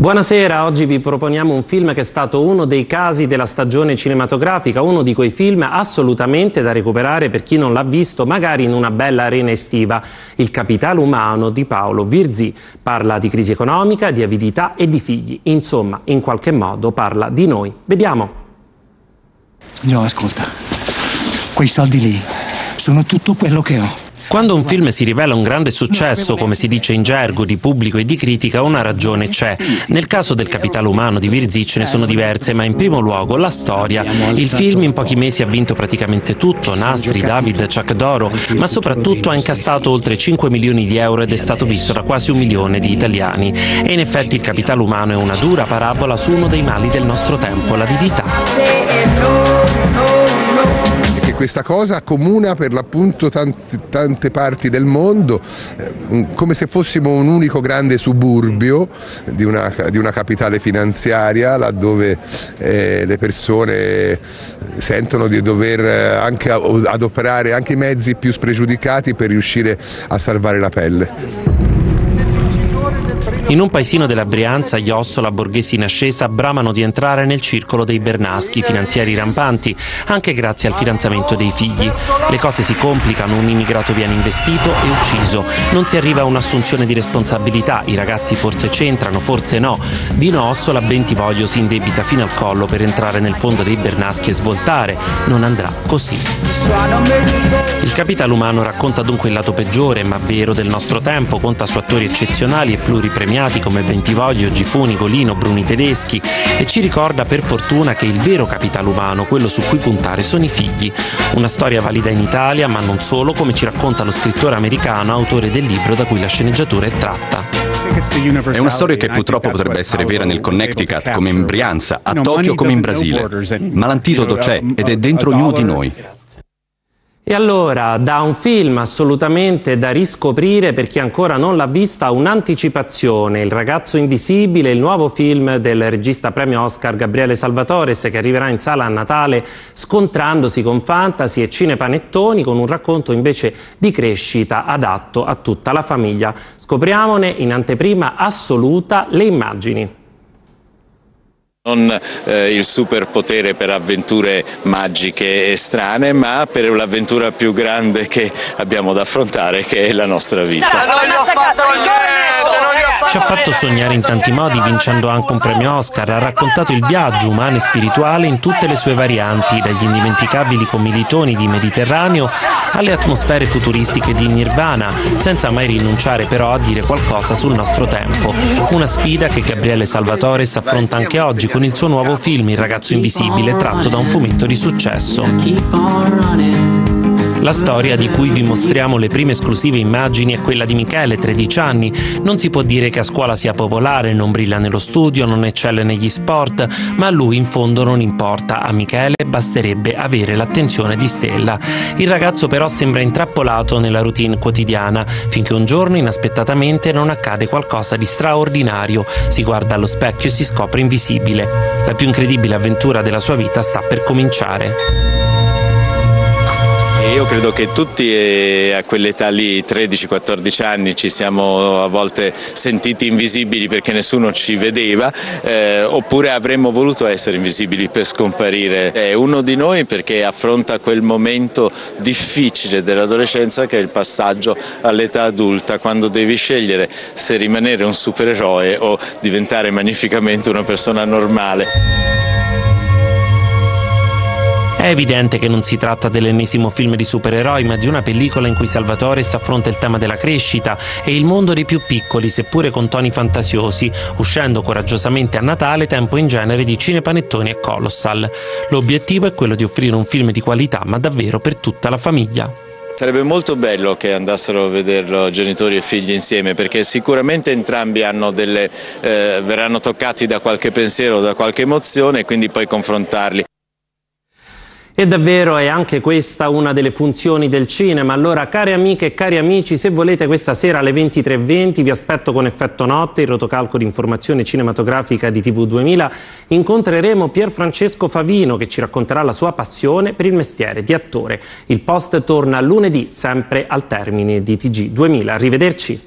Buonasera, oggi vi proponiamo un film che è stato uno dei casi della stagione cinematografica, uno di quei film assolutamente da recuperare per chi non l'ha visto, magari in una bella arena estiva. Il capitale umano di Paolo Virzì parla di crisi economica, di avidità e di figli. Insomma, in qualche modo parla di noi. Vediamo. No, ascolta, quei soldi lì sono tutto quello che ho. Quando un film si rivela un grande successo, come si dice in gergo, di pubblico e di critica, una ragione c'è. Nel caso del capitale umano di Virzì ce ne sono diverse, ma in primo luogo la storia. Il film in pochi mesi ha vinto praticamente tutto, Nastri, David, Chuck Doro, ma soprattutto ha incassato oltre 5 milioni di euro ed è stato visto da quasi un milione di italiani. E in effetti il capitale umano è una dura parabola su uno dei mali del nostro tempo, l'avidità questa cosa accomuna per l'appunto tante, tante parti del mondo, eh, come se fossimo un unico grande suburbio di una, di una capitale finanziaria laddove eh, le persone sentono di dover eh, anche adoperare anche i mezzi più spregiudicati per riuscire a salvare la pelle. In un paesino della Brianza, Iossola, Borghesi in Ascesa bramano di entrare nel circolo dei Bernaschi, finanziari rampanti, anche grazie al fidanzamento dei figli. Le cose si complicano, un immigrato viene investito e ucciso. Non si arriva a un'assunzione di responsabilità, i ragazzi forse c'entrano, forse no. Dino Ossola Bentivoglio si indebita fino al collo per entrare nel fondo dei Bernaschi e svoltare. Non andrà così. Il capitale umano racconta dunque il lato peggiore, ma vero, del nostro tempo, conta su attori eccezionali e pluripremiati premiati come Bentivoglio, Gifuni, Golino, Bruni Tedeschi e ci ricorda per fortuna che il vero capitale umano, quello su cui puntare, sono i figli. Una storia valida in Italia, ma non solo, come ci racconta lo scrittore americano, autore del libro da cui la sceneggiatura è tratta. È una storia che purtroppo potrebbe essere vera nel Connecticut, come in Brianza, a Tokyo come in Brasile. Ma l'antidoto c'è ed è dentro ognuno di noi. E allora, da un film assolutamente da riscoprire per chi ancora non l'ha vista, un'anticipazione, Il ragazzo invisibile, il nuovo film del regista premio Oscar Gabriele Salvatores che arriverà in sala a Natale scontrandosi con fantasy e cinepanettoni con un racconto invece di crescita adatto a tutta la famiglia. Scopriamone in anteprima assoluta le immagini non eh, il superpotere per avventure magiche e strane, ma per l'avventura più grande che abbiamo da affrontare, che è la nostra vita. Ci ha fatto sognare in tanti modi, vincendo anche un premio Oscar. Ha raccontato il viaggio umano e spirituale in tutte le sue varianti, dagli indimenticabili commilitoni di Mediterraneo alle atmosfere futuristiche di Nirvana, senza mai rinunciare però a dire qualcosa sul nostro tempo. Una sfida che Gabriele Salvatores affronta anche oggi con il suo nuovo film Il ragazzo invisibile, tratto da un fumetto di successo. La storia di cui vi mostriamo le prime esclusive immagini è quella di Michele, 13 anni. Non si può dire che a scuola sia popolare, non brilla nello studio, non eccelle negli sport, ma a lui in fondo non importa. A Michele basterebbe avere l'attenzione di Stella. Il ragazzo però sembra intrappolato nella routine quotidiana, finché un giorno inaspettatamente non accade qualcosa di straordinario. Si guarda allo specchio e si scopre invisibile. La più incredibile avventura della sua vita sta per cominciare. Io credo che tutti eh, a quell'età lì, 13-14 anni, ci siamo a volte sentiti invisibili perché nessuno ci vedeva, eh, oppure avremmo voluto essere invisibili per scomparire. È uno di noi perché affronta quel momento difficile dell'adolescenza che è il passaggio all'età adulta, quando devi scegliere se rimanere un supereroe o diventare magnificamente una persona normale. È evidente che non si tratta dell'ennesimo film di supereroi, ma di una pellicola in cui Salvatore affronta il tema della crescita e il mondo dei più piccoli, seppure con toni fantasiosi, uscendo coraggiosamente a Natale, tempo in genere di cinepanettoni e colossal. L'obiettivo è quello di offrire un film di qualità, ma davvero per tutta la famiglia. Sarebbe molto bello che andassero a vederlo genitori e figli insieme perché sicuramente entrambi delle, eh, verranno toccati da qualche pensiero, da qualche emozione e quindi poi confrontarli. E davvero è anche questa una delle funzioni del cinema. Allora, care amiche e cari amici, se volete questa sera alle 23.20 vi aspetto con Effetto Notte, il rotocalco di informazione cinematografica di TV2000. Incontreremo Pier Francesco Favino che ci racconterà la sua passione per il mestiere di attore. Il post torna lunedì, sempre al termine di TG2000. Arrivederci.